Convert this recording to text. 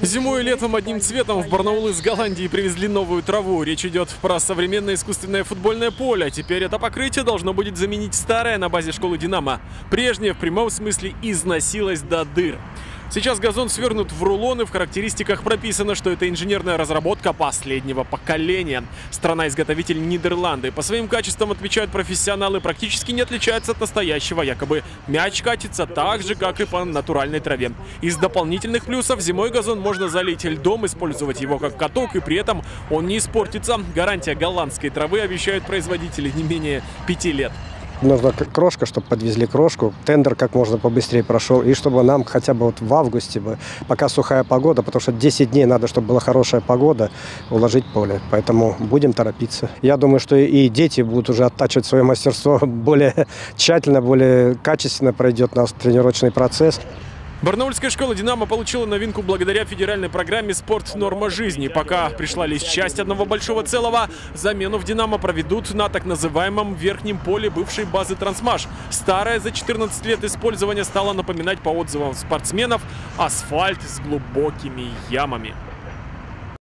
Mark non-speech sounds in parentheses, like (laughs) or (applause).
Зимой и летом одним цветом в Барнаул из Голландии привезли новую траву. Речь идет про современное искусственное футбольное поле. Теперь это покрытие должно будет заменить старое на базе школы «Динамо». Прежнее в прямом смысле износилось до дыр. Сейчас газон свернут в рулоны. В характеристиках прописано, что это инженерная разработка последнего поколения. Страна-изготовитель Нидерланды. По своим качествам, отмечают профессионалы, практически не отличается от настоящего. Якобы мяч катится так же, как и по натуральной траве. Из дополнительных плюсов зимой газон можно залить льдом, использовать его как каток, и при этом он не испортится. Гарантия голландской травы обещают производители не менее пяти лет. Нужна крошка, чтобы подвезли крошку. Тендер как можно побыстрее прошел. И чтобы нам хотя бы вот в августе, бы, пока сухая погода, потому что 10 дней надо, чтобы была хорошая погода, уложить поле. Поэтому будем торопиться. Я думаю, что и дети будут уже оттачивать свое мастерство (laughs) более тщательно, более качественно пройдет наш тренировочный процесс. Барнаульская школа «Динамо» получила новинку благодаря федеральной программе «Спорт. Норма жизни». Пока пришла лишь часть одного большого целого, замену в «Динамо» проведут на так называемом верхнем поле бывшей базы «Трансмаш». Старая за 14 лет использования стала напоминать по отзывам спортсменов асфальт с глубокими ямами.